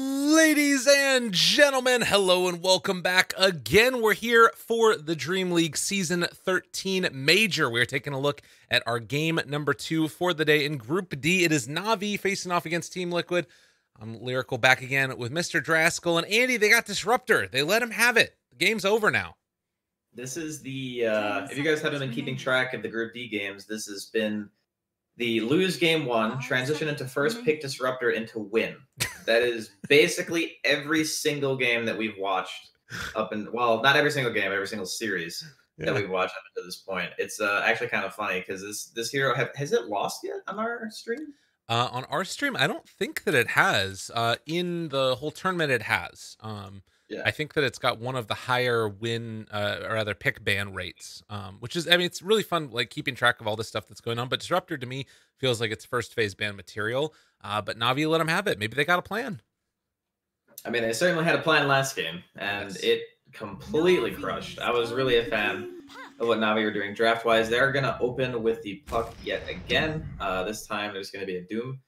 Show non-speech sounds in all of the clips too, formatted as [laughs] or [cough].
Ladies and gentlemen, hello and welcome back again. We're here for the DreamLeague Season 13 Major. We're taking a look at our game number two for the day in Group D. It is Navi facing off against Team Liquid. I'm Lyrical back again with Mr. Draskyl and Andy. They got Disruptor. They let him have it. The game's over now. This is the uh, if you guys haven't been keeping track of the Group D games, this has been the lose game one, transition into first pick disruptor into win. That is basically every single game that we've watched up and well, not every single game, every single series yeah. that we've watched up to this point. It's uh, actually kind of funny because this this hero have, has it lost yet on our stream? Uh, on our stream, I don't think that it has. Uh, in the whole tournament, it has. Um, yeah. I think that it's got one of the higher win uh, or rather pick ban rates, um, which is I mean it's really fun like keeping track of all this stuff that's going on. But Disruptor to me feels like it's first phase ban material. Uh, but Navi let them have it. Maybe they got a plan. I mean, they certainly had a plan last game, and yes. it completely crushed. I was really a fan of what Navi were doing draft wise. They're gonna open with the puck yet again. Uh, this time there's gonna be a Doom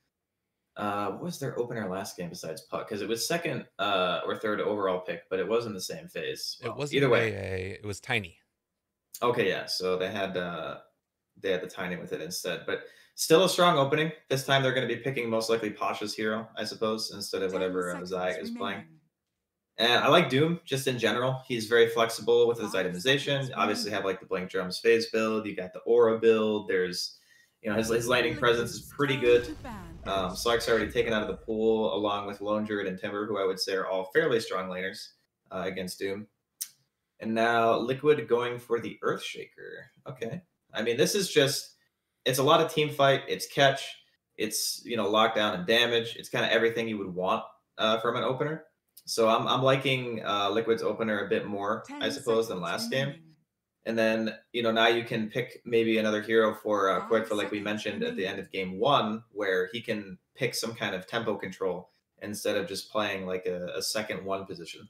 uh, what was their opener last game besides Puck? Because it was second uh, or third overall pick, but it was in the same phase. Well, it was either way. A, it was tiny. Okay, yeah. So they had uh, they had the tiny with it instead, but still a strong opening. This time they're going to be picking most likely Pasha's hero, I suppose, instead of whatever uh, Zayac is playing. And I like Doom just in general. He's very flexible with his itemization. Obviously, have like the blank Drums phase build. You got the Aura build. There's, you know, his, his landing presence is pretty good. Um, Slark's already taken out of the pool, along with Lone Druid and Timber, who I would say are all fairly strong laners uh, against Doom. And now Liquid going for the Earthshaker. Okay. I mean, this is just, it's a lot of team fight. It's catch. It's, you know, lockdown and damage. It's kind of everything you would want uh, from an opener. So I'm, I'm liking uh, Liquid's opener a bit more, I suppose, than last game. And then, you know, now you can pick maybe another hero for uh, qojqva for like we mentioned at the end of game one, where he can pick some kind of tempo control instead of just playing like a, a second one position.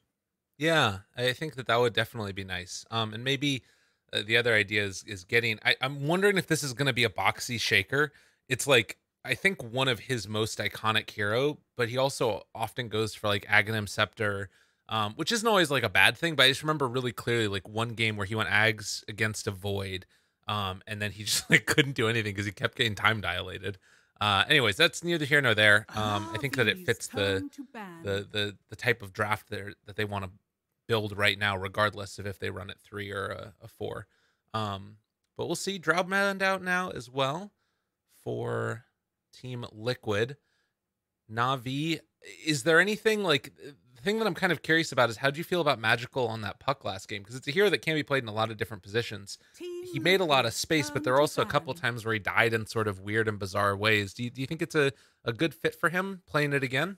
Yeah, I think that that would definitely be nice. Um, and maybe uh, the other idea is is getting. I, I'm wondering if this is going to be a Boxi shaker. It's like I think one of his most iconic hero, but he also often goes for like Aghanim Scepter um, which isn't always like a bad thing. But I just remember really clearly like one game where he went Ags against a Void, um, and then he [laughs] just like couldn't do anything because he kept getting time dilated. Uh, anyways, that's neither here nor there. Um, I think that it fits the the the the type of draft that that they want to build right now, regardless of if they run it three or a, a four. Um, but we'll see. Droudmand out now as well for Team Liquid. Navi, is there anything like the thing that I'm kind of curious about is how do you feel about Magical on that puck last game? Because it's a hero that can be played in a lot of different positions. He made a lot of space, but there are also a couple times where he died in sort of weird and bizarre ways. Do you, do you think it's a, a good fit for him playing it again?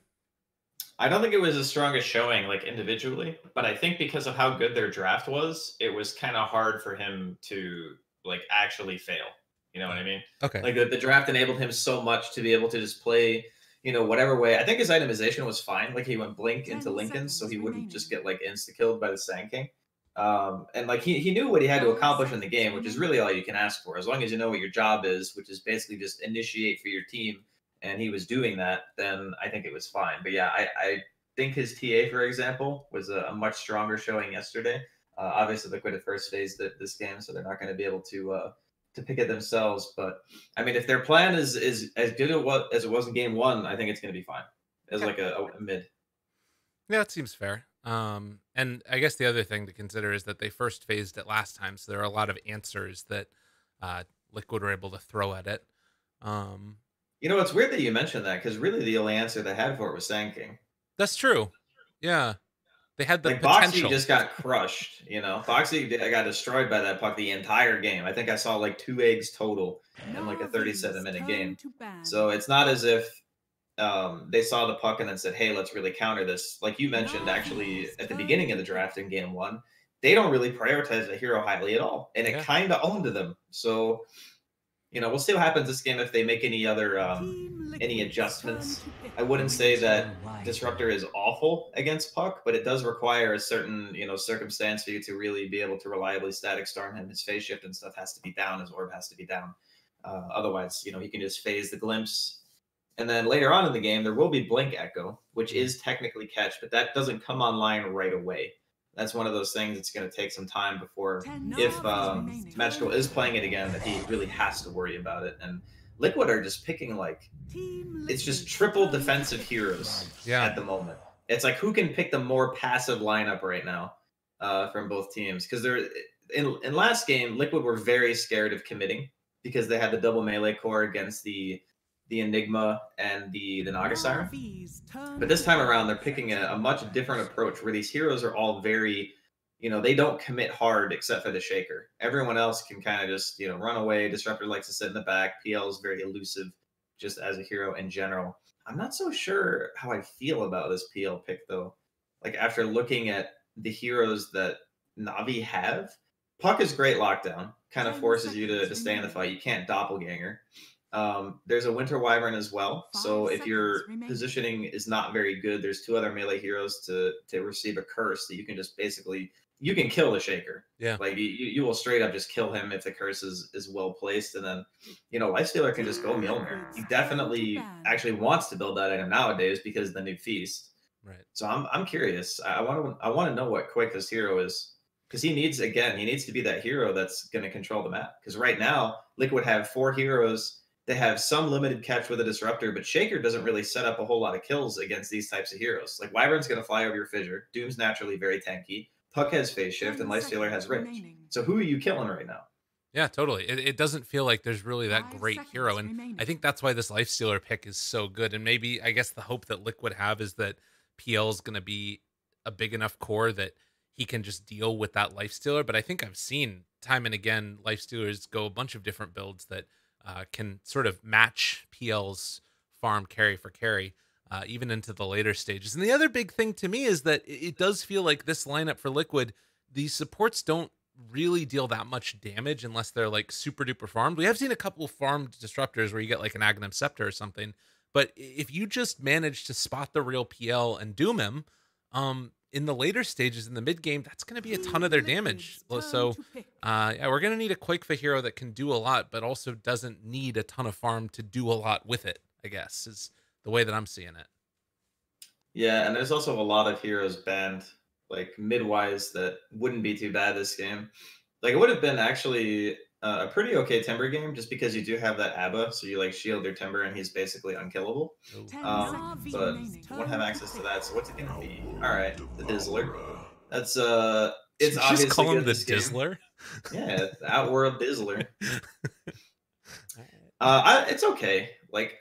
I don't think it was the strongest showing, like individually, but I think because of how good their draft was, it was kind of hard for him to like actually fail. You know what I mean? Okay. Like the, the draft enabled him so much to be able to just play you know, whatever way. I think his itemization was fine. Like he went blink into Linken, so he wouldn't just get like insta killed by the Sand King. Um, and like he, he knew what he had to accomplish in the game, which is really all you can ask for. As long as you know what your job is, which is basically just initiate for your team, and he was doing that, then I think it was fine. But yeah, I, I think his TA, for example, was a, a much stronger showing yesterday. Uh, obviously, Liquid at first phase that this game, so they're not going to be able to uh, to pick it themselves. But I mean, if their plan is is as good as it was in game one, I think it's going to be fine as like a, a, mid. Yeah, it seems fair. Um, and I guess the other thing to consider is that they first phased it last time, so there are a lot of answers that uh, Liquid were able to throw at it. Um, you know, it's weird that you mentioned that because really the only answer they had for it was Sand King. That's true. Yeah. They had the like potential. Boxi just got crushed. You know, Boxi got destroyed by that puck the entire game. I think I saw like two eggs total in like a 37 minute game. So it's not as if um, they saw the puck and then said, "Hey, let's really counter this." Like you mentioned, actually at the beginning of the draft in game one, they don't really prioritize the hero highly at all, and it yeah. kind of owned to them. So you know, we'll see what happens this game if they make any other um, any adjustments. I wouldn't say that Disruptor is awful against Puck, but it does require a certain you know circumstance for you to really be able to reliably static storm him. His phase shift and stuff has to be down. His orb has to be down. Uh, otherwise, you know, he can just phase the glimpse, And then later on in the game, there will be Blink Echo, which is technically catch, but that doesn't come online right away. That's one of those things that's going to take some time before, if um, Magical is playing it again, that he really has to worry about it. And Liquid are just picking like it's just triple defensive heroes Yeah. at the moment. It's like who can pick the more passive lineup right now uh, from both teams? Because they're in in last game, Liquid were very scared of committing because they had the double melee core against the the Enigma and the the Naga Siren. But this time around, they're picking a, a much different approach where these heroes are all very, you know, they don't commit hard except for the Shaker. Everyone else can kind of just, you know, run away. Disruptor likes to sit in the back. PL is very elusive just as a hero in general. I'm not so sure how I feel about this PL pick though. Like after looking at the heroes that Navi have, Puck is great lockdown, kind of forces you to, to stay in the fight. You can't doppelganger. Um, there's a Winter Wyvern as well. so if your remaining. positioning is not very good, there's two other melee heroes to to receive a curse that you can just basically you can kill the Shaker. Yeah. Like you, you you will straight up just kill him if the curse is, is well placed, and then you know Lifestealer can just go Mjolnir. He definitely actually wants to build that item nowadays because of the new feast. Right. So I'm I'm curious. I want to I want to know what qojqva this hero is because he needs again he needs to be that hero that's going to control the map. Because right now Liquid have four heroes. They have some limited catch with a disruptor, but Shaker doesn't really set up a whole lot of kills against these types of heroes. Like Wyvern's going to fly over your fissure. Doom's naturally very tanky. Puck has phase shift, and Lifestealer has rage. So who are you killing right now? Yeah, totally. It, it doesn't feel like there's really that Five great hero, and remaining. I think that's why this life stealer pick is so good. And maybe I guess the hope that Liquid have is that PL is going to be a big enough core that he can just deal with that life stealer. But I think I've seen time and again life stealers go a bunch of different builds that uh, can sort of match PL's farm carry for carry. Uh, even into the later stages. And the other big thing to me is that it does feel like this lineup for Liquid, these supports don't really deal that much damage unless they're like super duper farmed. We have seen a couple farmed disruptors where you get like an Aghanim Scepter or something. But if you just manage to spot the real PL and doom him, um, in the later stages in the mid game, that's going to be a ton of their damage. So, uh, yeah, we're going to need a qojqva hero that can do a lot, but also doesn't need a ton of farm to do a lot with it. I guess is the way that I'm seeing it. Yeah, and there's also a lot of heroes banned, like midwise, that wouldn't be too bad this game. Like it would have been actually uh, a pretty okay Timber game, just because you do have that Abba, so you like shield your Timber, and he's basically unkillable. Um, but remaining. won't have access to that. So what's it gonna be? All right, the Dizzler. That's uh, it's Did obviously just call him good the this. Dizzler. Yeah, the Outworld Dizzler. [laughs] Uh, I, it's okay. Like,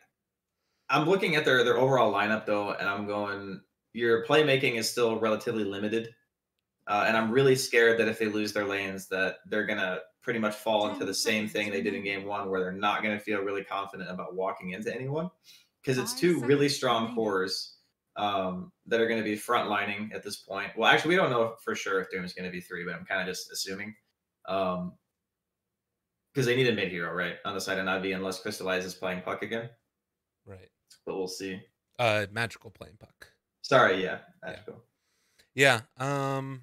I'm looking at their their overall lineup though, and I'm going. Your playmaking is still relatively limited, uh, and I'm really scared that if they lose their lanes, that they're gonna pretty much fall into the same thing they did in game one, where they're not gonna feel really confident about walking into anyone, because it's two really strong remaining. cores um, that are going to be frontlining at this point. Well, actually, we don't know for sure if Doom's going to be three, but I'm kind of just assuming. Um, because they need a mid hero, right, on the side of Navi, unless Crystallize is playing Puck again. Right. But we'll see. Uh, magical playing puck. Sorry, yeah, magical. Yeah. Um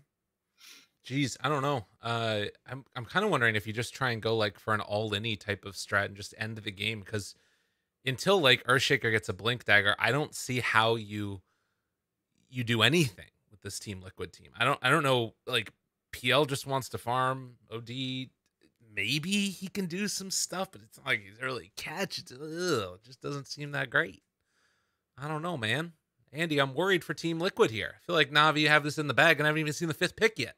geez, I don't know. Uh I'm I'm kind of wondering if you just try and go like for an all inny type of strat and just end the game because until like Earthshaker gets a blink dagger, I don't see how you you do anything with this team liquid team. I don't I don't know like PL just wants to farm OD maybe he can do some stuff, but it's not like he's really catch. It just doesn't seem that great. I don't know, man. Andy, I'm worried for Team Liquid here. I feel like Navi have this in the bag, and I haven't even seen the fifth pick yet.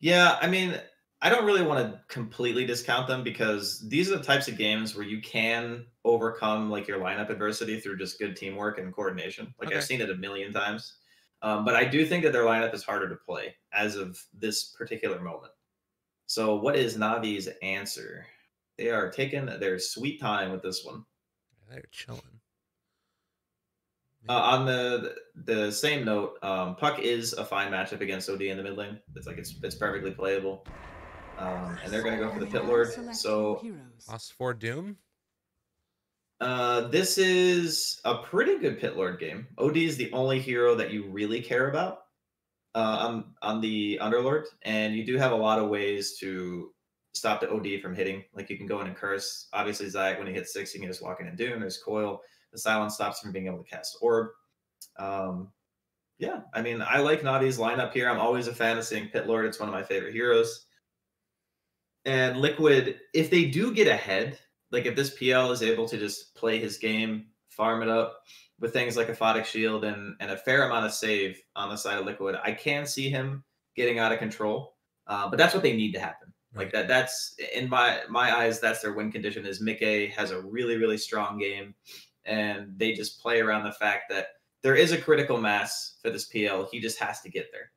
Yeah, I mean, I don't really want to completely discount them because these are the types of games where you can overcome like your lineup adversity through just good teamwork and coordination. Like Okay. I've seen it a million times. Um, but I do think that their lineup is harder to play as of this particular moment. So, what is Navi's answer? They are taking their sweet time with this one. They're chilling. Uh, on the the same note, um, Puck is a fine matchup against OD in the mid lane. It's like it's it's perfectly playable, um, and they're gonna go for the Pit Lord. So Plus four Doom. uh, this is a pretty good Pit Lord game. OD is the only hero that you really care about uh, on on the Underlord, and you do have a lot of ways to stop the OD from hitting. Like you can go in and curse. Obviously, Zayac, when he hits six, you can just walk in and doom. There's coil. The silence stops from being able to cast orb. Um, yeah, I mean, I like Navi's lineup here. I'm always a fan of seeing Pit Lord. It's one of my favorite heroes. And Liquid, if they do get ahead, like if this PL is able to just play his game, farm it up with things like Aphotic Shield and, and a fair amount of save on the side of Liquid, I can see him getting out of control. Uh, but that's what they need to happen. Right. Like that, that's in my my eyes, that's their win condition. Is miCKe has a really really strong game, and they just play around the fact that there is a critical mass for this PL. He just has to get there.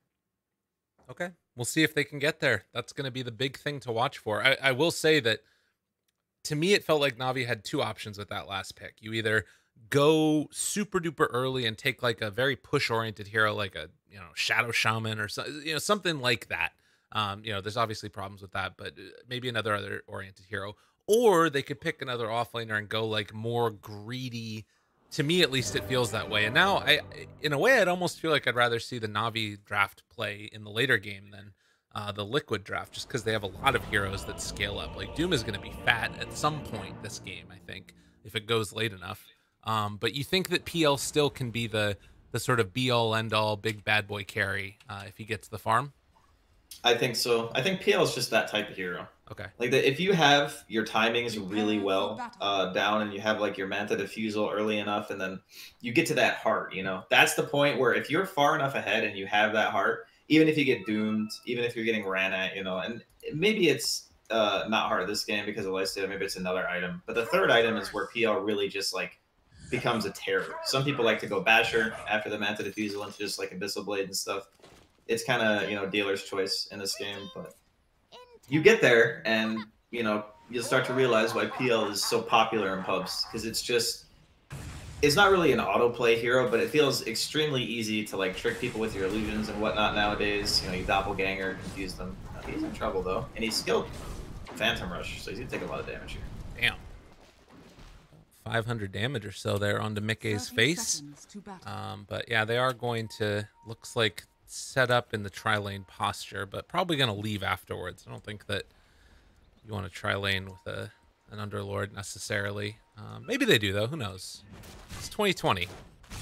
Okay, we'll see if they can get there. That's going to be the big thing to watch for. I, I will say that to me, it felt like Navi had two options with that last pick. You either go super duper early and take like a very push oriented hero, like a you know Shadow Shaman or so, you know something like that. Um, you know, there's obviously problems with that, but uh, maybe another other oriented hero, or they could pick another offlaner and go like more greedy. To me at least it feels that way. And now i in a way i'd almost feel like i'd rather see the navi draft play in the later game than uh, the liquid draft just because they have a lot of heroes that scale up. Like doom is going to be fat at some point this game i think if it goes late enough. Um, but you think that pl still can be the the sort of be all end all big bad boy carry uh, if he gets the farm I think so. I think PL is just that type of hero. Okay. Like the, if you have your timings really well uh, down and you have like your Manta Diffusal early enough and then you get to that heart, you know, that's the point where if you're far enough ahead and you have that heart, even if you get doomed, even if you're getting ran at, you know, and maybe it's uh, not hard this game because of lifesteal, maybe it's another item. But the third item is where PL really just like becomes a terror. Some people like to go Basher after the Manta Diffusal into just like Abyssal Blade and stuff it's kind of you know dealer's choice in this game, but you get there and you know you'll start to realize why PL is so popular in pubs because it's just it's not really an autoplay hero, but it feels extremely easy to like trick people with your illusions and whatnot nowadays. You know, you doppelganger, confuse them. he's in trouble though, and he's skilled Phantom Rush, so he's gonna take a lot of damage here. Damn. 500 damage or so there onto miCKe's face. Um, but yeah, they are going to. Looks like set up in the tri lane posture, but probably going to leave afterwards. I don't think that you want to tri lane with a an underlord necessarily. Um, maybe they do though. Who knows? It's 2020. You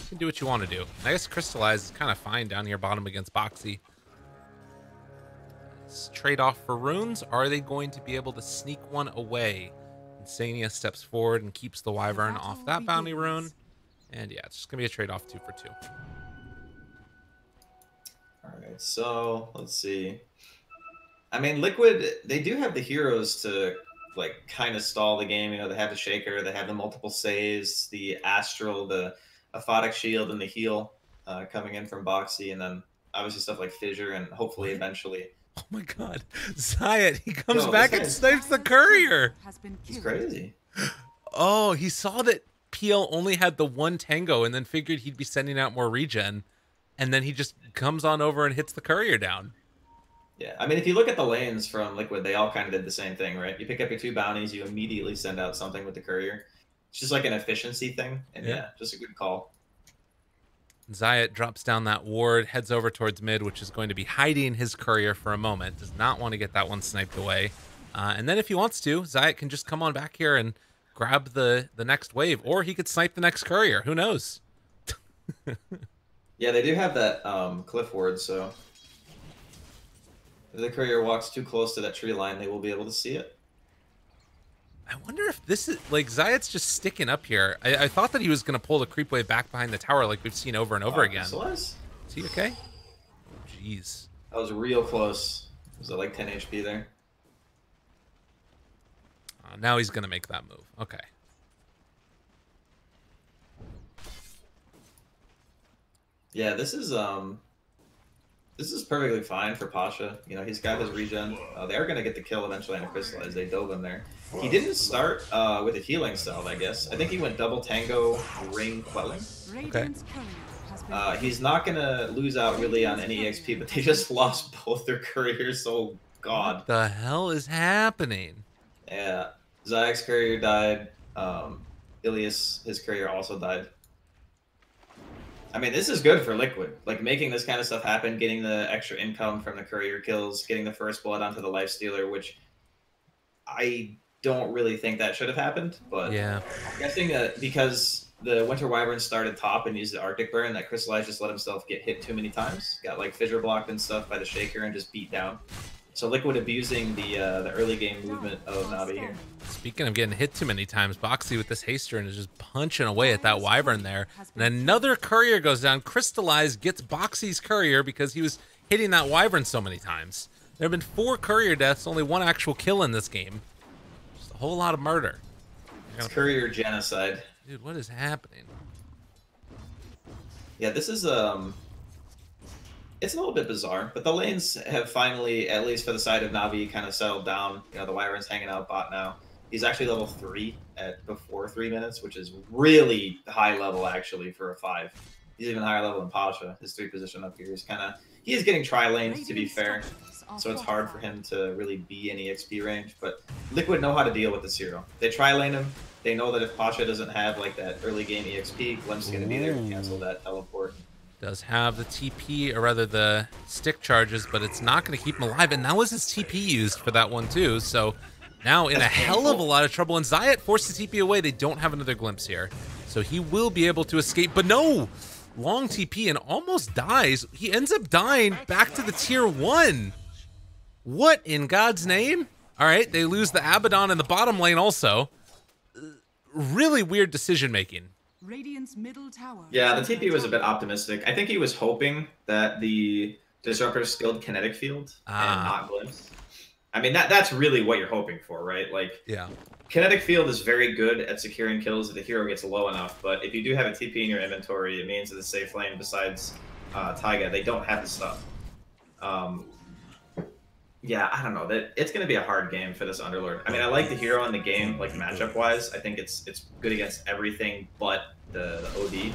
can do what you want to do. I guess crystallize is kind of fine down here bottom against Boxi. trade off for runes. Are they going to be able to sneak one away? Insania steps forward and keeps the Wyvern off that bounty rune. And yeah, it's just going to be a trade off two for two. All right, so let's see. I mean, Liquid, they do have the heroes to like kind of stall the game. You know, they have the Shaker, they have the multiple saves, the Astral, the Aphotic Shield, and the heal uh, coming in from Boxi, and then obviously stuff like Fissure, and hopefully eventually. Oh my God, Zayac! He comes Yo, back and snipes the courier. He's crazy. Oh, he saw that PL only had the one tango, and then figured he'd be sending out more regen and then he just comes on over and hits the courier down. Yeah, I mean, if you look at the lanes from Liquid, they all kind of did the same thing, right? You pick up your two bounties, you immediately send out something with the courier. It's just like an efficiency thing, and yeah, yeah just a good call. Zayac drops down that ward, heads over towards mid, which is going to be hiding his courier for a moment. Does not want to get that one sniped away. Uh, and then if he wants to, Zayac can just come on back here and grab the, the next wave, or he could snipe the next courier. Who knows? [laughs] Yeah, they do have that um, cliff ward, so if the courier walks too close to that tree line, they will be able to see it. I wonder if this is like Zayac's just sticking up here. I, I thought that he was going to pull the creep wave back behind the tower like we've seen over and over again. Is he okay? Jeez. That was real close. Was it like 10 HP there? Uh, now he's going to make that move. Okay. Yeah, this is um, this is perfectly fine for Pasha. You know, he's got his regen. Uh, they are gonna get the kill eventually on a crystallize. They dove in there. He didn't start uh, with a healing salve, I guess. I think he went double tango ring quelling. Okay. Uh, he's not gonna lose out really on any XP, but they just [laughs] lost both their couriers. So God. What the hell is happening? Yeah, Zayac's courier died. Um, Ilias, his courier also died. I mean, this is good for Liquid. Like making this kind of stuff happen, getting the extra income from the courier kills, getting the first blood onto the life stealer, which I don't really think that should have happened, but yeah, I'm guessing that because the Winter Wyvern started top and used the Arctic Burn, that Crystallize just let himself get hit too many times. Got like fissure blocked and stuff by the Shaker and just beat down. So Liquid abusing the uh, the early game movement of Navi here. Speaking of getting hit too many times, Boxi with this haster and is just punching away at that Wyvern there. And another courier goes down. Crystallize gets Boxi's courier because he was hitting that Wyvern so many times. There have been four courier deaths, only one actual kill in this game. Just a whole lot of murder. It's courier genocide. Dude, what is happening? Yeah, this is um it's a little bit bizarre, but the lanes have finally, at least for the side of Navi, kind of settled down. You know, the Wyvern's hanging out bot now. He's actually level three at before three minutes, which is really high level actually for a five. He's even higher level than Pasha. His three position up here is kind of he is getting tri lanes to be fair, so it's hard for him to really be in EXP range. But Liquid know how to deal with this hero. They tri lane him. They know that if Pasha doesn't have like that early game EXP, Glimp's gonna be there to cancel mm. that teleport does have the TP, or rather the stick charges, but it's not going to keep him alive. And that was his TP used for that one too. So now in a hell of a lot of trouble. And Zayac forced the TP away. They don't have another glimpse here. So he will be able to escape. But no! Long TP and almost dies. He ends up dying back to the tier one. What in God's name? All right, they lose the Abaddon in the bottom lane also. Really weird decision making. Radiant's middle tower. Yeah, the TP was a bit optimistic. I think he was hoping that the Disruptor skilled kinetic field ah. and not glimpse. I mean that that's really what you're hoping for, right? Like yeah. Kinetic field is very good at securing kills if the hero gets low enough, but if you do have a TP in your inventory, it means that the safe lane besides uh, Taiga, they don't have the stuff. Um, yeah, I don't know. That it's going to be a hard game for this Underlord. I mean, I like the hero in the game, like matchup wise. I think it's it's good against everything but the, the OD.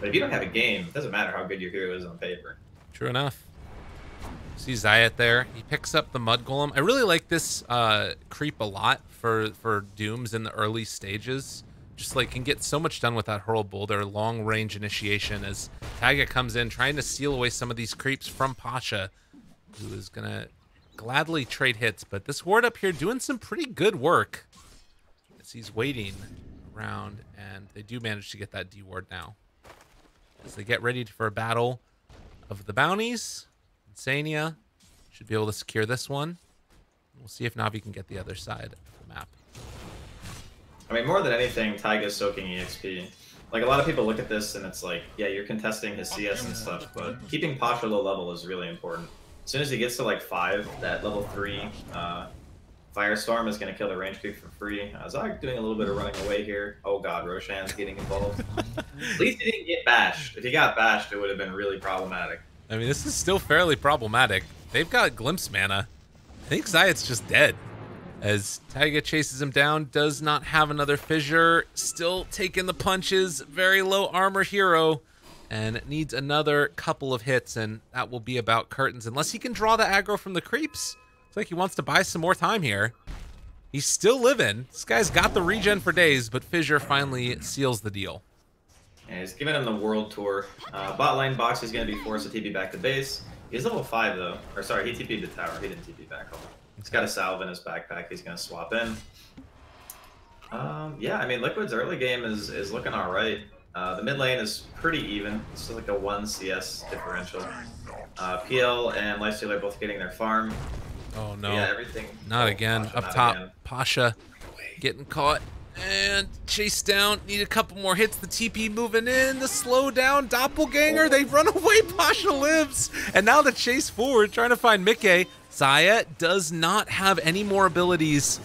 But if you don't have a game, it doesn't matter how good your hero is on paper. True enough. See Zayac there. He picks up the Mud Golem. I really like this uh, creep a lot for, for Dooms in the early stages. Just like can get so much done with that Hurl Boulder long range initiation as Taiga comes in trying to steal away some of these creeps from Pasha, who is going to gladly trade hits, but this ward up here doing some pretty good work as he's waiting around, and they do manage to get that D ward now. As they get ready for a battle of the bounties, Insania should be able to secure this one. We'll see if Navi can get the other side of the map. I mean, more than anything, Taiga's soaking EXP. Like, a lot of people look at this and it's like, yeah, you're contesting his CS and stuff, but keeping Pasha low level is really important. As soon as he gets to like five, that level three uh, Firestorm is going to kill the range creep for free. Uh, Zog doing a little bit of running away here. Oh god, Roshan's getting involved. [laughs] At least he didn't get bashed. If he got bashed, it would have been really problematic. I mean, this is still fairly problematic. They've got Glimpse mana. I think Zayac's just dead. As Taiga chases him down, does not have another fissure. Still taking the punches. Very low armor hero and needs another couple of hits, and that will be about curtains. Unless he can draw the aggro from the creeps. It's like he wants to buy some more time here. He's still living. This guy's got the regen for days, but Fissure finally seals the deal. He's giving him the world tour. Uh, bot lane box is going to be forced to TP back to base. He's level 5 though. Or sorry, he TP'd the tower. He didn't TP back home. He's got a salve in his backpack. He's going to swap in. Um, yeah, I mean, Liquid's early game is, is looking alright. Uh, the mid lane is pretty even. It's like a 1 CS differential. Uh, PL and Lifesteal are both getting their farm. Oh no. Yeah, everything. Not oh, again. Pasha, Up not top, again. Pasha getting caught and chased down. Need a couple more hits. The TP moving in. The slow down. Doppelganger. They run [laughs] away. Pasha lives. And now the chase forward, trying to find miCKe. Zayac does not have any more abilities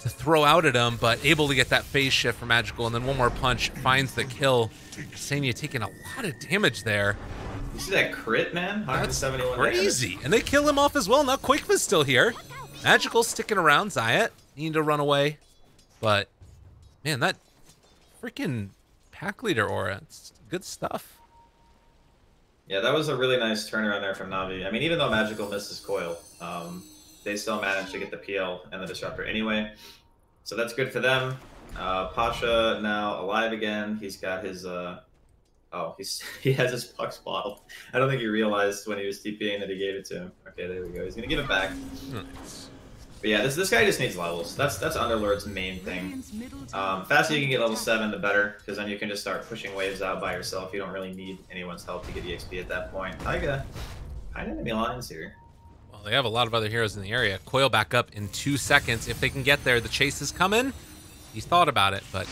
to throw out at him, but able to get that phase shift for Magical, and then one more punch finds the kill. Sanya taking a lot of damage there. You see that crit, man? That's crazy. And they kill him off as well. Now qojqva's still here. Magical sticking around. Zayac needing to run away. But, man, that freaking pack leader aura, it's good stuff. Yeah, that was a really nice turnaround there from Navi. I mean, even though Magical misses Coil, um, they still managed to get the PL and the Disruptor anyway. So that's good for them. Uh, Pasha now alive again. He's got his uh, oh, he's [laughs] he has his pucks bottled. I don't think he realized when he was TPing that he gave it to him. Okay, there we go. He's gonna give it back. Nice. But yeah, this this guy just needs levels. That's that's Underlord's main thing. Radiant's middle tower Um, faster you can get level seven, the better, because then you can just start pushing waves out by yourself. You don't really need anyone's help to get EXP at that point. Taiga, kind of enemy lines here. Well, they have a lot of other heroes in the area. Coil back up in two seconds. If they can get there, the chase is coming. He's thought about it, but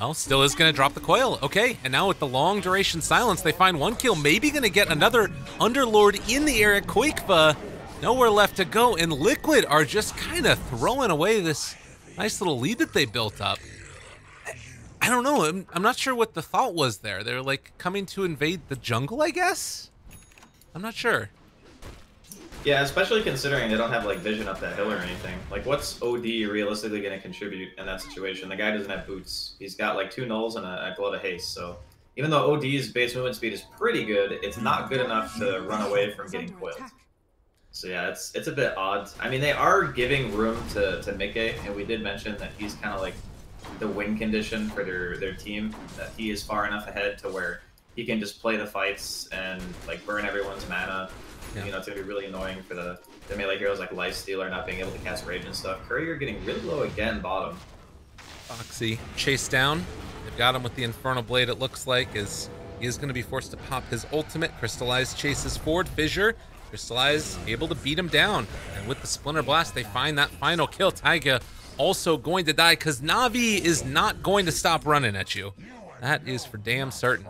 well, still is going to drop the coil. Okay, and now with the long duration silence, they find one kill. Maybe going to get another Underlord in the area. qojqva, nowhere left to go, and Liquid are just kind of throwing away this nice little lead that they built up. I- I don't know. I'm, I'm not sure what the thought was there. They're like coming to invade the jungle, I guess. I'm not sure. Yeah, especially considering they don't have like vision up that hill or anything. Like, what's OD realistically going to contribute in that situation? The guy doesn't have boots. He's got like two nulls and a, a glove of haste. So even though OD's base movement speed is pretty good, it's not good enough to run away from getting coiled. So yeah, it's it's a bit odd. I mean, they are giving room to to Mike, and we did mention that he's kind of like the win condition for their their team. That he is far enough ahead to where he can just play the fights and like burn everyone's mana. Yeah. You know, it's gonna be really annoying for the the melee heroes like Lifestealer not being able to cast Rage and stuff. Courier getting really low again, bottom. Boxi chased down. They've got him with the Infernal Blade, it looks like, as he is going to be forced to pop his ultimate. Crystallize chases forward. Fissure. Crystallize able to beat him down. And with the Splinter Blast, they find that final kill. Taiga also going to die because Navi is not going to stop running at you. That is for damn certain.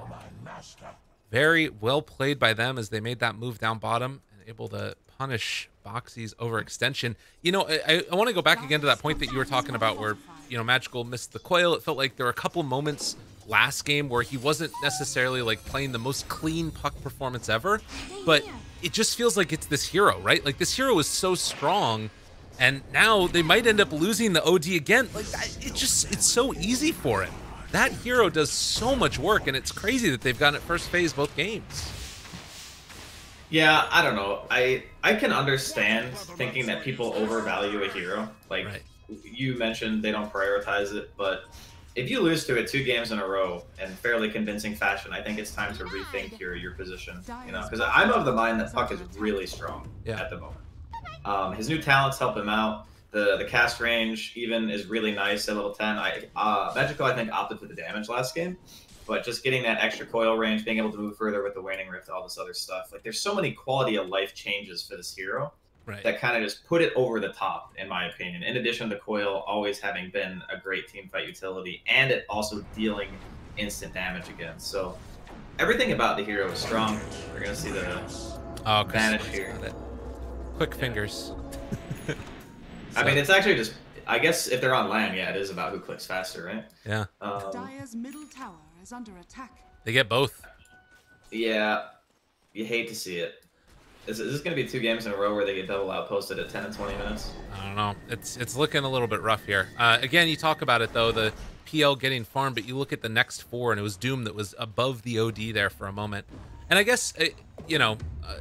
Very well played by them as they made that move down bottom and able to punish Boxi's overextension. You know, I, I want to go back again to that point that you were talking about where, you know, Magical missed the coil. It felt like there were a couple moments last game where he wasn't necessarily like playing the most clean puck performance ever, but it just feels like it's this hero, right? Like this hero is so strong and now they might end up losing the OD again. Like it just it's so easy for him. That hero does so much work, and it's crazy that they've gotten it first phase both games. Yeah, I don't know. I I can understand thinking that people overvalue a hero. Like Right. you mentioned, they don't prioritize it, but if you lose to it two games in a row in fairly convincing fashion, I think it's time to rethink your your position. You know, because I'm of the mind that Puck is really strong Yeah. at the moment. Um, his new talents help him out. The the cast range even is really nice at level ten. I uh, Magical I think opted for the damage last game, but just getting that extra coil range, being able to move further with the waning rift, all this other stuff. Like there's so many quality of life changes for this hero Right. that kind of just put it over the top, in my opinion. In addition to the Coil always having been a great team fight utility, and it also dealing instant damage again. So everything about the hero is strong. We're gonna see the. oh, Vanish here. got it. Quick fingers. I mean, it's actually just. I guess if they're on land, yeah, it is about who clicks faster, right? Yeah, Um, Dire's middle tower is under attack. they get both. yeah, you hate to see it. Is, is this gonna be two games in a row where they get double outposted at 10 and 20 minutes? I don't know. It's it's looking a little bit rough here. Uh, again, you talk about it though, the PL getting farmed, but you look at the next four, and it was Doom that was above the OD there for a moment. And I guess uh, you know, uh,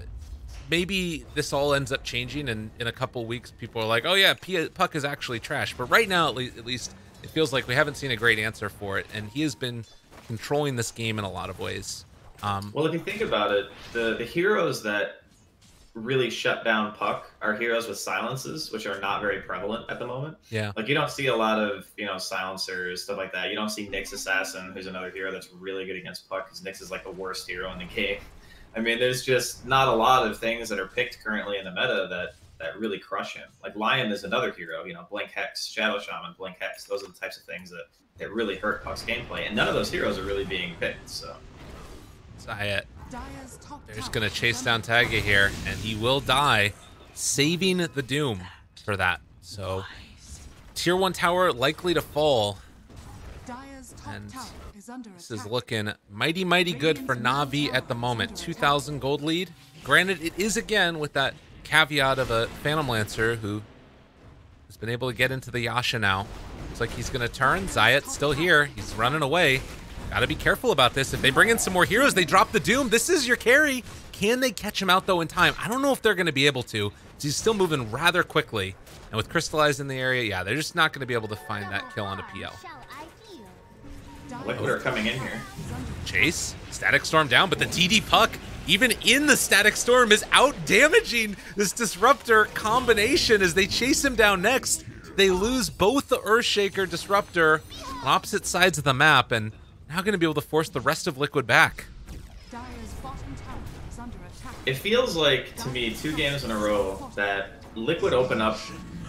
maybe this all ends up changing, and in a couple weeks, people are like, "Oh yeah, P- Puck is actually trash." But right now, at, le- at least, it feels like we haven't seen a great answer for it, and he has been controlling this game in a lot of ways. Um, Well, if you think about it, the the heroes that really shut down Puck are heroes with silences, which are not very prevalent at the moment. yeah, Like you don't see a lot of you know silencers stuff like that. You don't see Nyx Assassin, who's another hero that's really good against Puck, because Nyx is like the worst hero in the game. I mean, there's just not a lot of things that are picked currently in the meta that that really crush him. Like Lion is another hero, you know, Blink Hex, Shadow Shaman, Blink Hex. Those are the types of things that that really hurt Puck's gameplay, and none of those heroes are really being picked. So. Zayac Dire's They're just gonna chase down Taiga here, and he will die, saving the Doom for that. So, tier one tower likely to fall. And tower is under This is looking mighty, mighty good for Navi at the moment. 2,000 gold lead. Granted, it is again with that caveat of a Phantom Lancer who has been able to get into the Yasha now. Looks like he's gonna turn. Zayac's still here. He's running away. Gotta be careful about this. If they bring in some more heroes, they drop the Doom. This is your carry. Can they catch him out though in time? I don't know if they're gonna be able to. He's still moving rather quickly. And with Crystallize in the area, yeah, they're just not gonna be able to find that kill on a PL. Dire's Liquid are coming in here. Chase, Static Storm down, but the TD Puck, even in the static storm, is out damaging this disruptor combination as they chase him down next. They lose both the Earthshaker disruptor on opposite sides of the map, and now going to be able to force the rest of Liquid back. Dire's bottom tower is under attack. It feels like to me two games in a row that Liquid open up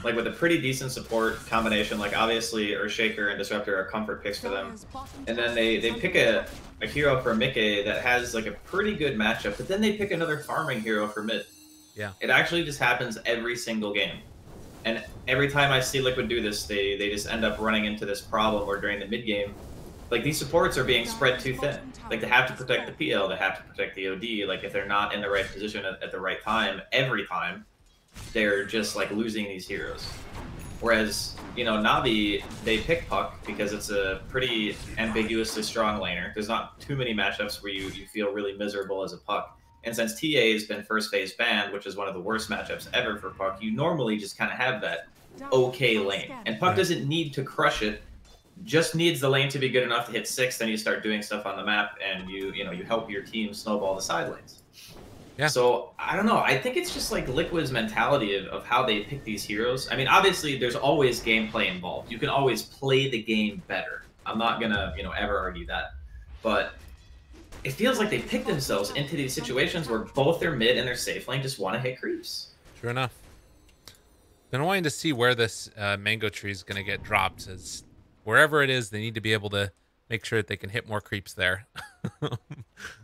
like with a pretty decent support combination. Like obviously Earthshaker and Disruptor are comfort picks for them, and then they they pick a a hero for miCKe that has like a pretty good matchup, but then they pick another farming hero for mid. Yeah. It actually just happens every single game. And every time I see Liquid do this, they, they just end up running into this problem where during the mid game, like these supports are being spread too thin. Like they have to protect the PL, they have to protect the OD. Like if they're not in the right position at, at the right time, every time, they're just like losing these heroes. Whereas, you know, Navi, they pick Puck because it's a pretty ambiguously strong laner. There's not too many matchups where you, you feel really miserable as a Puck. And since TA has been first phase banned, which is one of the worst matchups ever for Puck, you normally just kind of have that okay lane. And Puck doesn't need to crush it, just needs the lane to be good enough to hit six, then you start doing stuff on the map and you you know you help your team snowball the side lanes. Yeah. So I don't know. I think it's just like Liquid's mentality of, of how they pick these heroes. I mean, obviously there's always gameplay involved. You can always play the game better. I'm not gonna, you know, ever argue that. But it feels like they pick themselves into these situations where both their mid and their safe lane just want to hit creeps. True enough. Been wanting to see where this uh, mango tree is going to get dropped. As wherever it is, they need to be able to make sure that they can hit more creeps there. [laughs]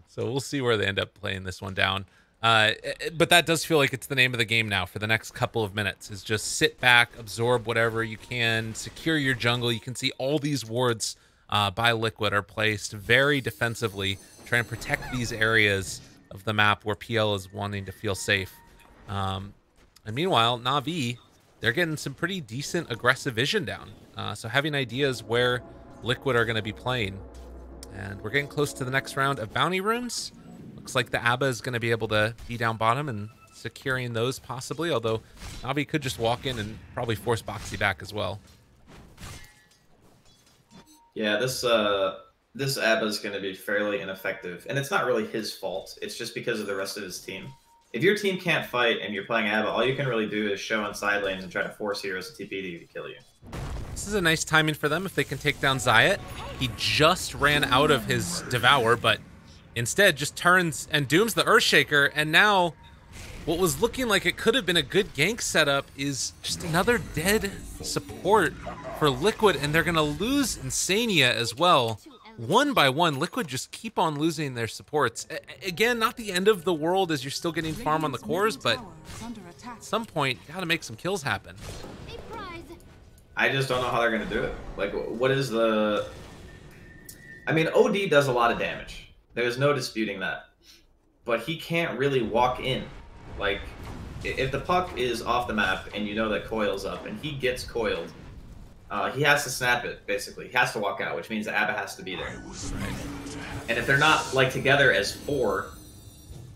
so we'll see where they end up playing this one down. Uh, eh, but that does feel like it's the name of the game now for the next couple of minutes. Is just sit back, absorb whatever you can, secure your jungle. You can see all these wards uh, by Liquid are placed very defensively, trying to protect these areas of the map where PL is wanting to feel safe. Um, and meanwhile, Navi, they're getting some pretty decent aggressive vision down. Uh, so having ideas where Liquid are going to be playing. And we're getting close to the next round of bounty runes. Looks like the ABBA is going to be able to be down bottom and securing those possibly. Although Navi could just walk in and probably force Boxi back as well. Yeah, this uh this ABBA is going to be fairly ineffective, and it's not really his fault. It's just because of the rest of his team. If your team can't fight and you're playing ABBA, all you can really do is show on side lanes and try to force heroes to TPD to kill you. This is a nice timing for them if they can take down Zayac. He just ran out of his Devour, but instead just turns and dooms the Earthshaker, and now what was looking like it could have been a good gank setup is just another dead support for Liquid, and they're going to lose Insania as well. One by one, Liquid just keep on losing their supports. A- again, not the end of the world as you're still getting farm on the cores, but at some point, got to make some kills happen. I just don't know how they're going to do it. Like, what is the? I mean, OD does a lot of damage. There's no disputing that, but he can't really walk in. Like, if the puck is off the map and you know that coil's up and he gets coiled, uh, he has to snap it. Basically, he has to walk out, which means that Abba has to be there. And if they're not like together as four,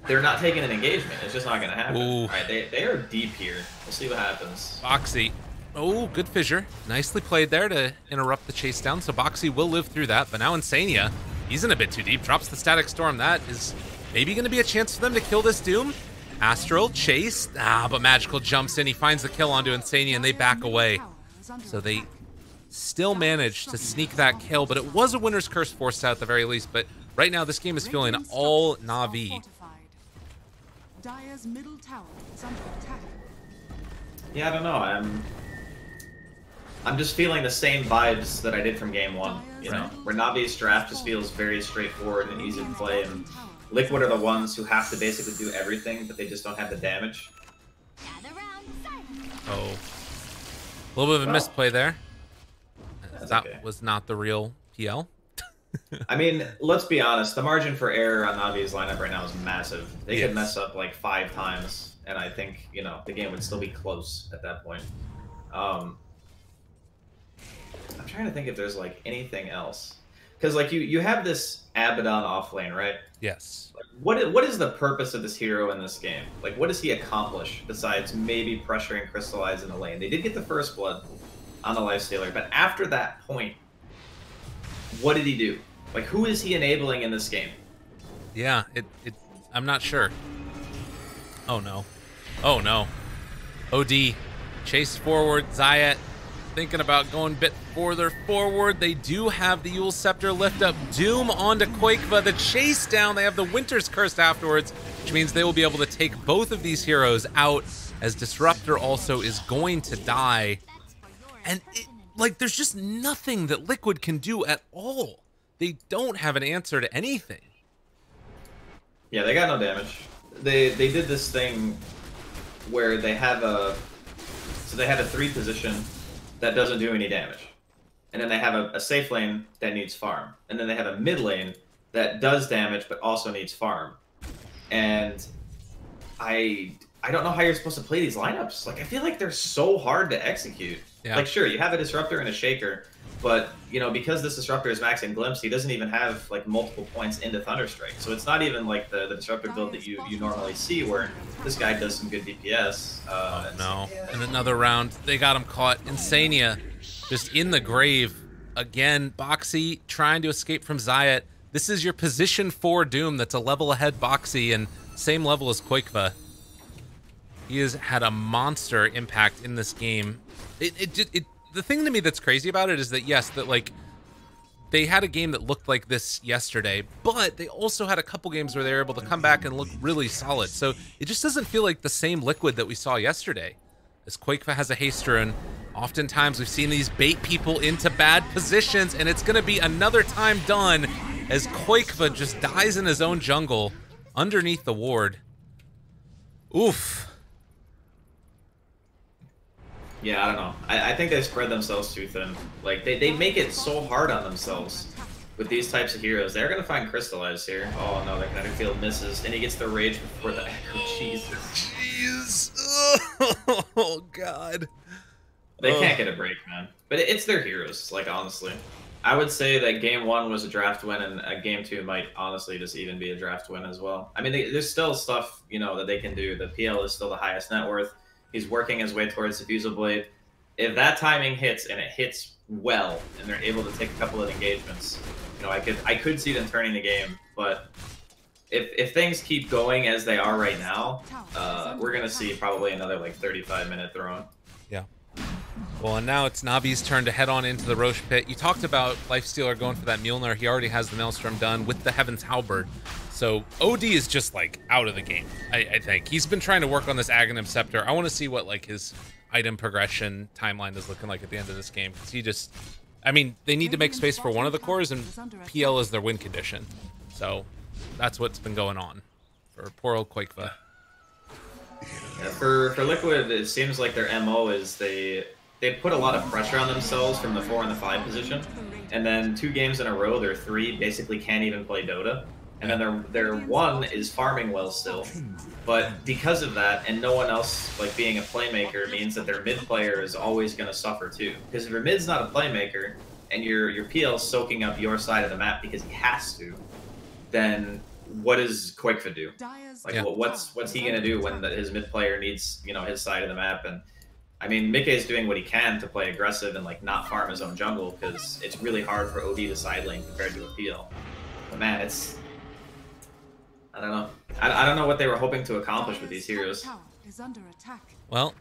they're not taking an engagement. It's just not going to happen. Ooh. All right, they they are deep here. We'll see what happens. Boxi. Oh, good fissure. Nicely played there to interrupt the chase down. So Boxi will live through that. But now Insania, he's in a bit too deep. Drops the Static Storm. That is maybe going to be a chance for them to kill this Doom. Astral, Chase. Ah, but Magical jumps in. He finds the kill onto Insania and they back away. So they still manage to sneak that kill. But it was a Winter's Curse forced out at the very least. But right now, this game is feeling all Navi. fortified. Dire's middle tower is under attack. Yeah, I don't know. I'm I'm just feeling the same vibes that I did from game one. You know, where Navi's draft just feels very straightforward and easy to play, and Liquid are the ones who have to basically do everything, but they just don't have the damage. Gather round. Silence. Oh. A little bit of a Well, misplay there. that's That okay. was not the real PL. [laughs] I mean, let's be honest. The margin for error on Navi's lineup right now is massive. They Yes. could mess up like five times, and I think you know the game would still be close at that point. Um, I'm trying to think if there's like anything else, because like you you have this Abaddon off lane, right? Yes. What is, what is the purpose of this hero in this game? Like, what does he accomplish besides maybe pressuring Crystallize in the lane? They did get the first blood on the Lifestealer, but after that point, what did he do? Like, who is he enabling in this game? Yeah, it, it I'm not sure. Oh no. Oh no. OD. Chase forward. Zayac thinking about going a bit further forward. They do have the Eul Scepter lift up. Doom onto qojqva. The chase down. They have the Winter's Curse afterwards, which means they will be able to take both of these heroes out as Disruptor also is going to die. And it, like, there's just nothing that Liquid can do at all. They don't have an answer to anything. Yeah, they got no damage. They they did this thing where they have a so they had a three position that doesn't do any damage, and then they have a, a safe lane that needs farm, and then they have a mid lane that does damage but also needs farm. And I I don't know how you're supposed to play these lineups. Like I feel like they're so hard to execute. Yeah. Like sure, you have a disruptor and a shaker, but you know because this disruptor is maxing glimpse, he doesn't even have like multiple points into Thunderstrike. So it's not even like the, the disruptor build that you you normally see where this guy does some good DPS. Uh, Oh, no. And another round, they got him caught. Insania just in the grave. Again, Boxi trying to escape from Zayac. This is your position four Doom that's a level ahead Boxi and same level as qojqva. He has had a monster impact in this game. It, it, it, it the thing to me that's crazy about it is that yes, that like they had a game that looked like this yesterday, but they also had a couple games where they were able to come back and look really solid. So it just doesn't feel like the same liquid that we saw yesterday. As qojqva has a haste rune, oftentimes we've seen these bait people into bad positions, and it's going to be another time done as qojqva just dies in his own jungle underneath the ward. Oof. Yeah, I don't know. I, I think they spread themselves too thin. Like they, they make it so hard on themselves with these types of heroes. They're gonna find crystallize here. Oh no, the kinetic field misses, and he gets the rage before the echo. Jesus. Jeez. [laughs] Oh, God. They Ugh. can't get a break, man. But it- it's their heroes, like honestly. I would say that game one was a draft win, and uh, game two might honestly just even be a draft win as well. I mean, they, there's still stuff you know that they can do. The PL is still the highest net worth. He's working his way towards the Fusel Blade. If that timing hits and it hits well, and they're able to take a couple of engagements, you know, I could I could see them turning the game. But if if things keep going as they are right now, uh, we're gonna see probably another like 35 minute throne. Well, and now it's Navi's turn to head on into the Rosh pit. You talked about Lifestealer going for that Mjolnir. He already has the Maelstrom done with the Heaven's Halberd. So OD is just like out of the game. I, I think he's been trying to work on this Aghanim Scepter. I want to see what like his item progression timeline is looking like at the end of this game because he just, I mean, they need to make space for one of the cores, and PL is their win condition. So that's what's been going on for poor old qojqva. Yeah, for for Liquid, it seems like their mo is they they put a lot of pressure on themselves from the four and the five position, and then two games in a row, their three basically can't even play Dota, and then their their one is farming well still, but because of that, and no one else like being a playmaker means that their mid player is always going to suffer too. Because if your mid's not a playmaker, and your your PL soaking up your side of the map because he has to, then what does qojqva do? Like, Yeah. what, what's what's he gonna do when the, his mid player needs you know his side of the map? And I mean, miCKe is doing what he can to play aggressive and like not farm his own jungle because it's really hard for OD to side lane compared to a PL. But man, it's I don't know. I, I don't know what they were hoping to accomplish with these heroes. Is under attack. Well,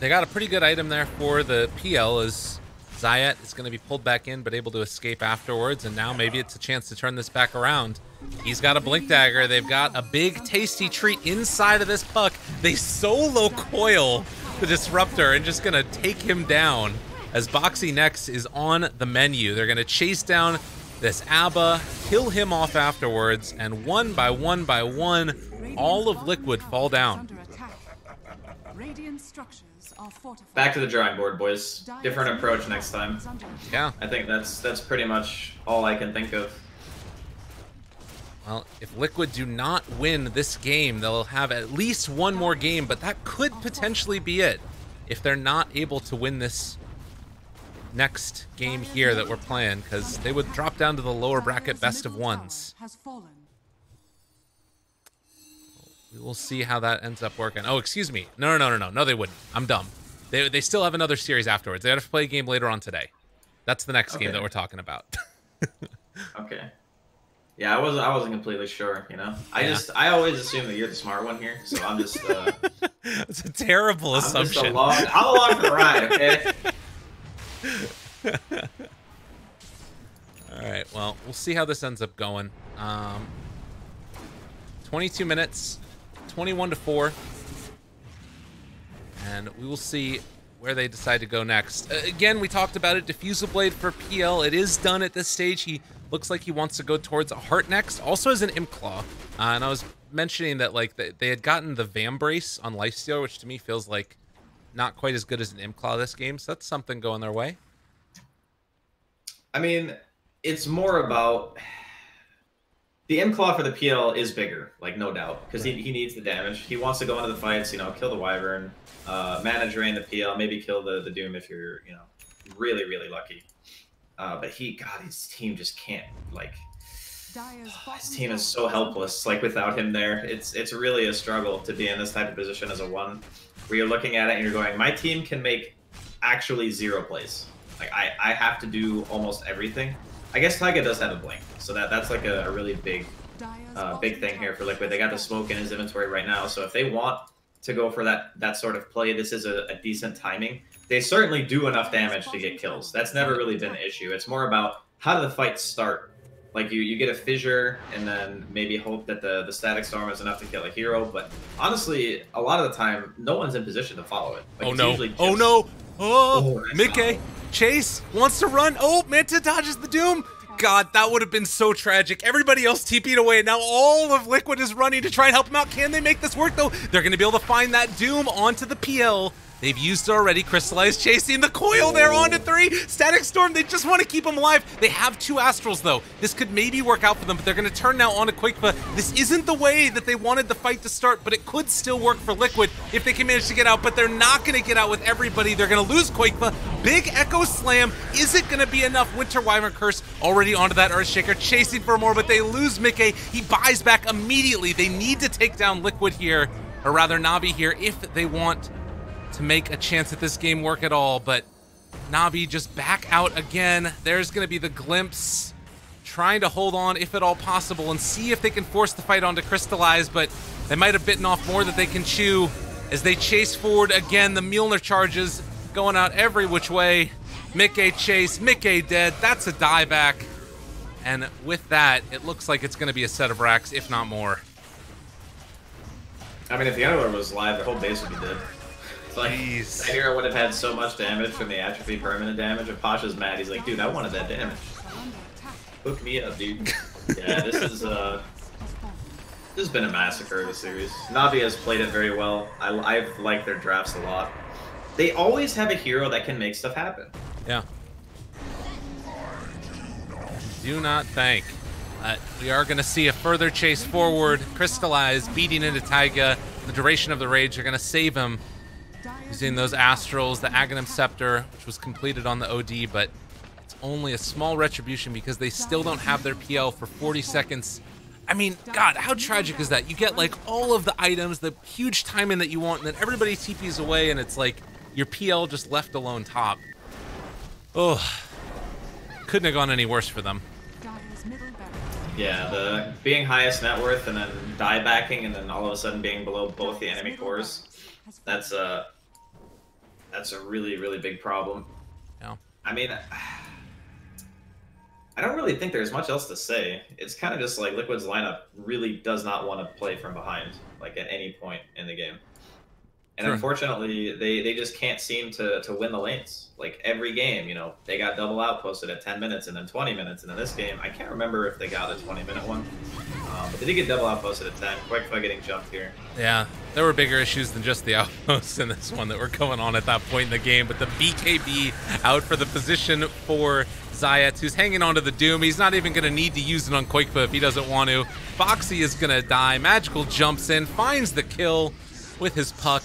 they got a pretty good item there for the PL as Zayac is going to be pulled back in but able to escape afterwards and now maybe it's a chance to turn this back around. He's got a blink dagger. They've got a big tasty treat inside of this puck. They solo coil the disruptor and just going to take him down as Boxi next is on the menu. They're going to chase down this ABBA, kill him off afterwards, and one by one by one, all of Liquid fall down. Radiant structures are fortified. Back to the drawing board, boys. Different approach next time. is under attack. Yeah. I think that's that's pretty much all I can think of. Well, if Liquid do not win this game, they'll have at least one more game, but that could potentially be it if they're not able to win this next game here that we're playing, because they would drop down to the lower bracket best of ones. We will see how that ends up working. Oh, excuse me. No, no, no, no, no. No, they wouldn't. I'm dumb. They, they still have another series afterwards. They have to play a game later on today. That's the next game that we're talking about. [laughs] Okay. Yeah, I wasn't. I wasn't completely sure. You know, I Yeah. just I always assume that you're the smart one here, so I'm just. Uh, [laughs] It's a terrible I'm assumption. along. I'm along for the ride. Okay. [laughs] All right. Well, we'll see how this ends up going. Um, 22 minutes, 21 to 4. And we will see where they decide to go next. Uh, again, we talked about it. Diffusal Blade for PL. It is done at this stage. He looks like he wants to go towards a Heart next. Also as an Imp Claw. Uh, and I was mentioning that like they, they had gotten the Vambrace on Lifesteal, which to me feels like not quite as good as an Imp Claw this game. So that's something going their way. I mean, it's more about the Imp Claw for the PL is bigger, like no doubt, because he, he needs the damage. He wants to go into the fights, you know, kill the Wyvern, uh, mana drain the PL, maybe kill the, the Doom if you're, you know, really, really lucky. Uh, but he, God, his team just can't, like, Dyer's [sighs] his team is so helpless, like, without him there. It's, it's really a struggle to be in this type of position as a one, where you're looking at it and you're going, my team can make actually zero plays. Like, I, I have to do almost everything. I guess Taiga does have a blink, so that that's like a, a really big uh, big thing here for Liquid. They got the smoke in his inventory right now, so if they want to go for that that sort of play, this is a, a decent timing. They certainly do enough damage to get kills. That's never really been the issue. It's more about how do the fights start. Like you, you get a fissure and then maybe hope that the, the static storm is enough to kill a hero. But honestly, a lot of the time, no one's in position to follow it. Like, oh no! usually Oh no! Oh, Oh, miCKe. Chase wants to run. Oh, Manta dodges the doom. God, that would have been so tragic. Everybody else TP'd away. Now all of Liquid is running to try and help him out. Can they make this work though? They're going to be able to find that doom onto the PL. They've used already. Crystallized chasing the coil there onto three. Static Storm, they just want to keep him alive. They have two Astrals though. This could maybe work out for them, but they're going to turn now on onto qojqva. This isn't the way that they wanted the fight to start, but it could still work for Liquid if they can manage to get out, but they're not going to get out with everybody. They're going to lose qojqva. Big Echo Slam. Is it going to be enough? Winter Wyvern Curse already onto that Earthshaker, chasing for more, but they lose miCKe. He buys back immediately. They need to take down Liquid here, or rather Navi here, if they want to make a chance at this game work at all, but Navi just back out again. There's going to be the glimpse, trying to hold on if at all possible and see if they can force the fight onto Crystallize, but they might have bitten off more that they can chew as they chase forward again. The Mjolnir charges going out every which way. miCKe chase, miCKe dead. That's a dieback. And with that, it looks like it's going to be a set of racks, if not more. I mean, if the Underlord was live, the whole base would be dead. Like, Jeez. hero would have had so much damage from the atrophy permanent damage. If Pasha's mad, he's like, dude, I wanted that damage. Hook me up, dude. [laughs] yeah, this is uh, Has this has been a massacre of the series. Navi has played it very well. I, I've liked their drafts a lot. They always have a hero that can make stuff happen. Yeah. Do not thank. Uh, we are going to see a further chase forward. Crystallize beating into Taiga. The duration of the rage are going to save him using those astrals, the Aghanim Scepter, which was completed on the OD, but it's only a small retribution because they still don't have their PL for 40 seconds. I mean, God, how tragic is that? You get like all of the items, the huge timing that you want, and then everybody TPs away, and it's like your PL just left alone top. Oh, couldn't have gone any worse for them. Yeah, the being highest net worth and then die backing and then all of a sudden being below both the enemy cores. That's a that's a really really big problem. Yeah. I mean, I don't really think there's much else to say. It's kind of just like Liquid's lineup really does not want to play from behind, like at any point in the game. And Sure. unfortunately, they, they just can't seem to, to win the lanes. Like every game, you know, they got double outposted at 10 minutes and then 20 minutes. And then this game, I can't remember if they got a 20 minute one. Um, but they did get double outposted at 10. qojqva getting jumped here. Yeah, there were bigger issues than just the [laughs] outposts in this one that were going on at that point in the game. But the BKB out for the position for Zayac, who's hanging on to the Doom. He's not even going to need to use it on qojqva if he doesn't want to. Boxi is going to die. Magical jumps in, finds the kill with his puck.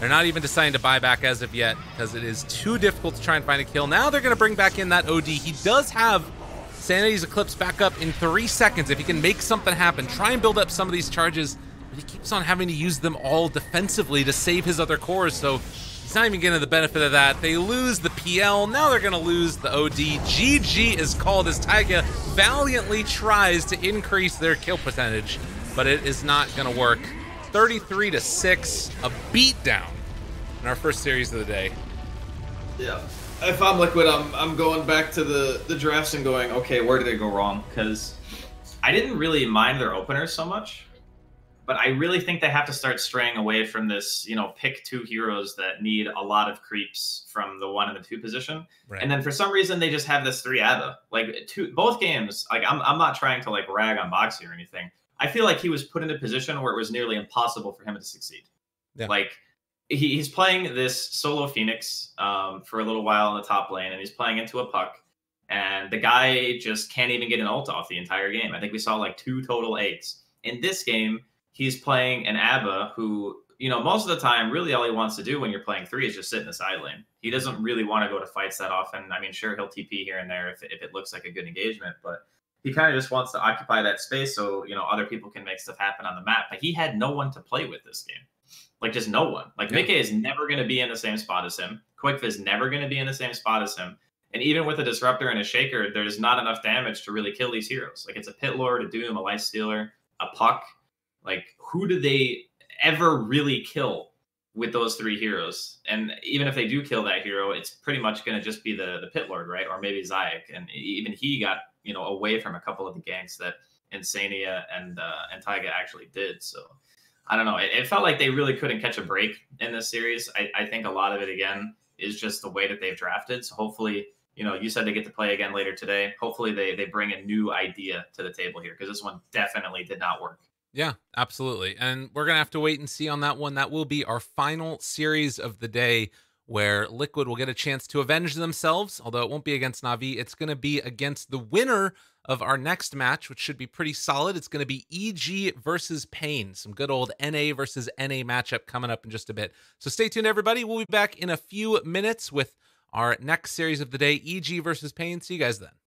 They're not even deciding to buy back as of yet because it is too difficult to try and find a kill. Now they're going to bring back in that OD. He does have Sanity's Eclipse back up in three seconds. If he can make something happen, try and build up some of these charges. But he keeps on having to use them all defensively to save his other cores. So he's not even getting the benefit of that. They lose the PL. Now they're going to lose the OD. GG is called as Taiga valiantly tries to increase their kill percentage, but it is not going to work. 33 to 6, a beatdown in our first series of the day. Yeah. If I'm Liquid, I'm I'm going back to the the drafts and going, okay, where did it go wrong? Because I didn't really mind their openers so much, but I really think they have to start straying away from this, you know, pick two heroes that need a lot of creeps from the one and the two position, Right. and then for some reason they just have this three ABBA. Like two both games, like I'm I'm not trying to like rag on Boxi or anything. I feel like he was put in a position where it was nearly impossible for him to succeed. Yeah. Like he, he's playing this solo Phoenix um, for a little while in the top lane, and he's playing into a puck. And the guy just can't even get an ult off the entire game. I think we saw like two total eights. In this game, he's playing an ABBA who, you know, most of the time, really all he wants to do when you're playing three is just sit in the side lane. He doesn't really want to go to fights that often. I mean, sure, he'll TP here and there if, if it looks like a good engagement, but he kind of just wants to occupy that space so, you know, other people can make stuff happen on the map. But he had no one to play with this game like just no one. Like Yeah. miCKe is never going to be in the same spot as him. Quick is never going to be in the same spot as him. And even with a disruptor and a shaker, there's not enough damage to really kill these heroes. Like it's a pit lord, a doom, a life stealer, a puck. Like who do they ever really kill with those three heroes? And even if they do kill that hero, it's pretty much going to just be the the pit lord, right? Or maybe Zayac. And even he got you know away from a couple of the ganks that Insania and uh, and Taiga actually did. So I don't know. It, it felt like they really couldn't catch a break in this series. I, I think a lot of it again is just the way that they've drafted. So hopefully, you know, you said they get to play again later today. Hopefully, they they bring a new idea to the table here because this one definitely did not work. Yeah, absolutely. And we're going to have to wait and see on that one. That will be our final series of the day where Liquid will get a chance to avenge themselves, although it won't be against Navi. It's going to be against the winner of our next match, which should be pretty solid. It's going to be EG versus Pain. Some good old NA versus NA matchup coming up in just a bit. So stay tuned, everybody. We'll be back in a few minutes with our next series of the day EG versus Pain. See you guys then.